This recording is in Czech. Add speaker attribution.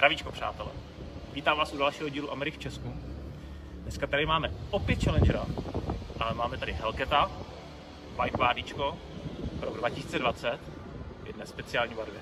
Speaker 1: Zdravíčko, přátelé. Vítám vás u dalšího dílu Amerik v Česku. Dneska tady máme opět Challengera, ale máme tady Helketa, Bike Bádíčko, rok 2020, v jedné speciální barvě.